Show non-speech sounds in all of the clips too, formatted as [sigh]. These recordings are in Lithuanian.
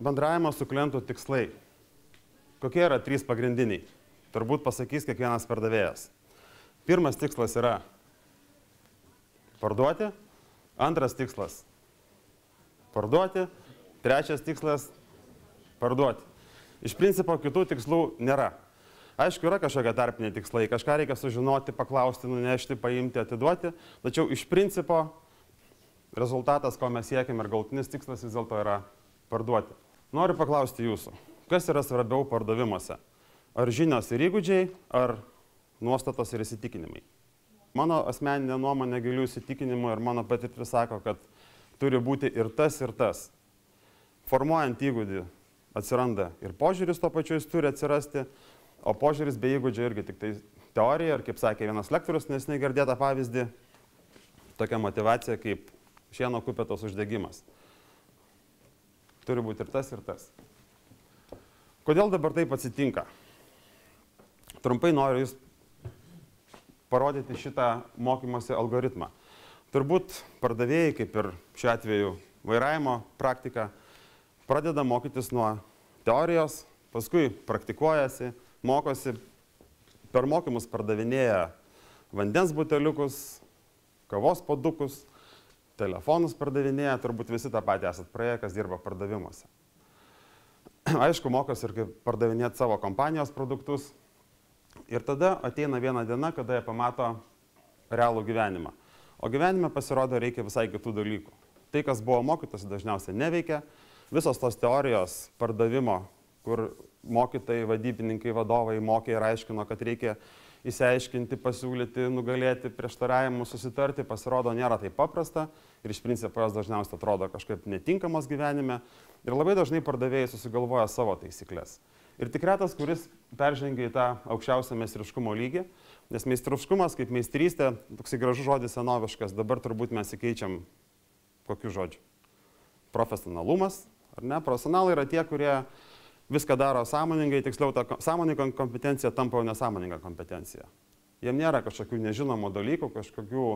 bendravimo su klientu tikslai. Kokie yra trys pagrindiniai? Turbūt pasakys kiekvienas pardavėjas. Pirmas tikslas yra parduoti, antras tikslas parduoti, trečias tikslas parduoti. Iš principo kitų tikslų nėra. Aišku, yra kažkokie tarpiniai tikslai, kažką reikia sužinoti, paklausti, nunešti, paimti, atiduoti, tačiau iš principo rezultatas, ko mes siekiam ir galtinis tikslas vis dėlto yra parduoti. Noriu paklausti jūsų, kas yra svarbiau pardavimuose? Ar žinios ir įgūdžiai, ar nuostatos ir įsitikinimai? Mano asmeninė nuomonė gilių įsitikinimų ir mano patirtis sako, kad turi būti ir tas, ir tas. Formuojant įgūdį atsiranda ir požiūris to pačiu jis turi atsirasti, o požiūris be įgūdžio irgi tik tai teorija, ir kaip sakė vienas lektorius, nes negirdėta pavyzdį, tokia motivacija kaip šieno kupetos uždegimas. Turi būti ir tas, ir tas. Kodėl dabar taip atsitinka? Trumpai noriu Jūs parodyti šitą mokymosi algoritmą. Turbūt pardavėjai, kaip ir šiuo atveju vairavimo praktika, pradeda mokytis nuo teorijos, paskui praktikuojasi, mokosi, per mokymus pardavinėja vandens buteliukus, kavos padukus, telefonus pardavinėja, turbūt visi tą patį esat praėję, kas dirba pardavimuose. [clears throat] Aišku, mokosi ir kaip pardavinėti savo kompanijos produktus. Ir tada ateina viena diena, kada jie pamato realų gyvenimą. O gyvenime pasirodo reikia visai kitų dalykų. Tai, kas buvo mokytas, dažniausiai neveikia. Visos tos teorijos pardavimo, kur mokytojai, vadybininkai, vadovai mokė ir aiškino, kad reikia įsiaiškinti, pasiūlyti, nugalėti prieštaravimus, susitarti, pasirodo nėra taip paprasta ir iš principo jos dažniausiai atrodo kažkaip netinkamos gyvenime ir labai dažnai pardavėjai susigalvoja savo taisyklės. Ir tik retas, kuris peržengia į tą aukščiausią meistriškumo lygį, nes meistriškumas kaip meistrystė, toksai gražus žodis senoviškas, dabar turbūt mes įkeičiam kokiu žodžiu. Profesionalumas, ar ne? Profesionalai yra tie, kurie viską daro sąmoningai, tiksliau ta sąmoninga kompetencija tampa jau nesąmoninga kompetencija. Jiem nėra kažkokių nežinomų dalykų, kažkokių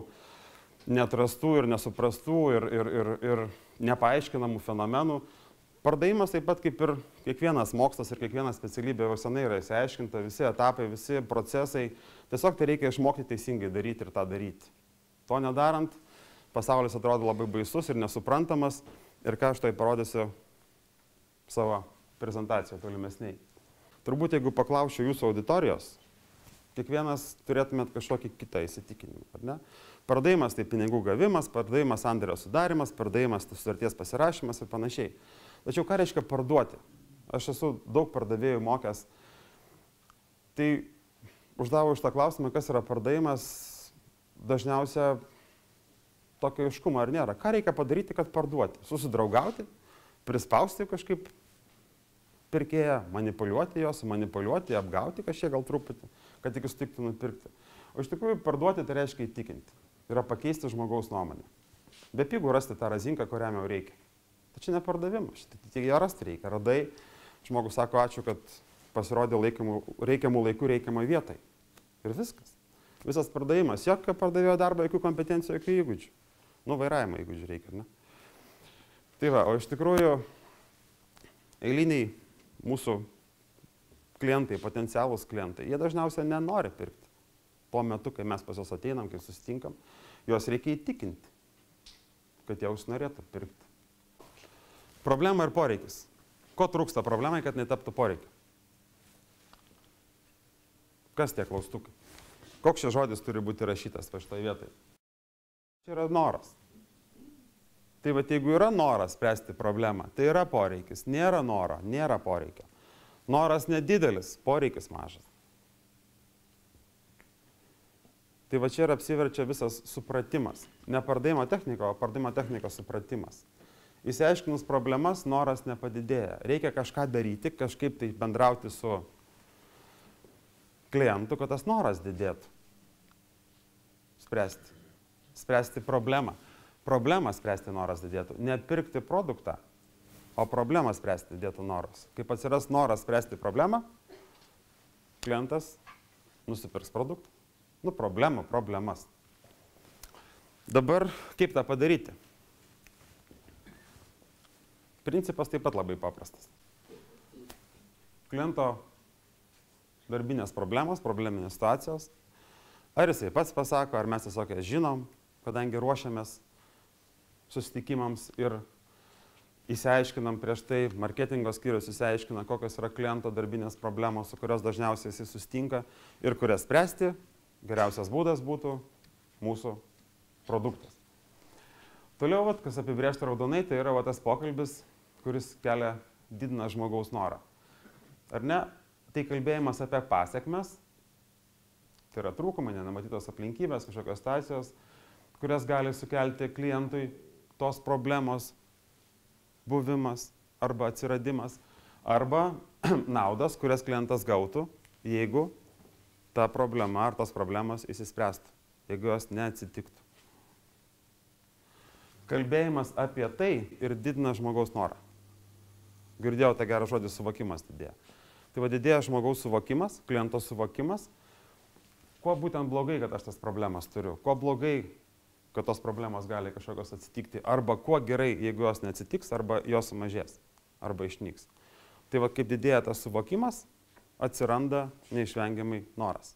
netrastų ir nesuprastų ir, ir, ir, ir nepaaiškinamų fenomenų. Pardavimas taip pat kaip ir kiekvienas mokslas ir kiekviena specialybė jau senai yra įsiaiškinta, visi etapai, visi procesai. Tiesiog tai reikia išmokti teisingai daryti ir tą daryti. To nedarant, pasaulis atrodo labai baisus ir nesuprantamas. Ir ką aš tai parodysiu savo prezentaciją tolimesniai. Turbūt jeigu paklausčiau jūsų auditorijos, kiekvienas turėtumėt kažkokį kitą įsitikinimą, ar ne? Pardavimas tai pinigų gavimas, pardavimas sandario sudarimas, pardavimas tai sutarties pasirašymas ir panašiai. Tačiau ką reiškia parduoti? Aš esu daug pardavėjų mokęs. Tai uždavau iš tą klausimą, kas yra pardavimas, dažniausia tokio iškumo ar nėra. Ką reikia padaryti, kad parduoti? Susidraugauti, prispausti kažkaip pirkėją, manipuliuoti jos, manipuliuoti, apgauti kažkiek gal truputį, kad tik sutiktų nupirkti. O iš tikrųjų parduoti tai reiškia įtikinti. Yra pakeisti žmogaus nuomonę. Be pigų rasti tą razinką, kuriam jau reikia. Tai čia ne pardavimas, tik ją rasti reikia. Radai, žmogus sako, ačiū, kad pasirodė laikimų, reikiamų laikų reikiamą vietai. Ir viskas. Visas pardavimas. Jokio pardavėjo darbo, jokių kompetencijų, jokių įgūdžių. Nu, vairavimo įgūdžių reikia, ne? Tai va, o iš tikrųjų eiliniai mūsų klientai, potencialūs klientai, jie dažniausiai nenori pirkti. Tuo metu, kai mes pas juos ateinam, kai susitinkam, juos reikia įtikinti, kad jie užsinorėtų pirkti. Problema ir poreikis. Ko trūksta problemai, kad netaptų poreikiu? Kas tie klaustukai? Koks šis žodis turi būti rašytas va šitoje vietoje? Čia yra noras. Tai va, jeigu yra noras spręsti problemą, tai yra poreikis. Nėra noro, nėra poreikio. Noras nedidelis, poreikis mažas. Tai va čia ir apsiverčia visas supratimas. Ne pardavimo technika, o pardavimo technikos supratimas. Įsiaiškinus problemas, noras nepadidėja. Reikia kažką daryti, kažkaip tai bendrauti su klientu, kad tas noras didėtų. Spręsti. Spręsti problemą problemą spręsti noras didėtų. Ne pirkti produktą, o problemą spręsti didėtų noras. Kaip atsiras noras spręsti problemą, klientas nusipirks produktą. Nu, problemų, problemas. Dabar kaip tą padaryti? Principas taip pat labai paprastas. Kliento darbinės problemos, probleminės situacijos. Ar jisai pats pasako, ar mes tiesiog jas žinom, kadangi ruošiamės susitikimams ir įsiaiškinam prieš tai, marketingo skyrius įsiaiškina, kokios yra kliento darbinės problemos, su kurios dažniausiai jisai sustinka ir kurias spręsti, geriausias būdas būtų mūsų produktas. Toliau, vat, kas apibrėžta raudonai, tai yra vat, tas pokalbis, kuris kelia, didina žmogaus norą. Ar ne? Tai kalbėjimas apie pasiekmes, tai yra trūkumai, nenamatytos aplinkybės, kažkokios stacijos, kurias gali sukelti klientui tos problemos buvimas arba atsiradimas, arba [clears throat] naudas, kurias klientas gautų, jeigu ta problema ar tos problemos įsispręstų, jeigu jos neatsitiktų. Kalbėjimas apie tai ir didina žmogaus norą. Girdėjau tą gerą žodį suvokimas didėja. Tai vadidėja žmogaus suvokimas, kliento suvokimas, kuo būtent blogai, kad aš tas problemas turiu, kuo blogai, kad tos problemos gali kažkokios atsitikti, arba kuo gerai, jeigu jos neatsitiks, arba jos sumažės, arba išnyks. Tai va kaip didėja tas suvokimas, atsiranda neišvengiamai noras.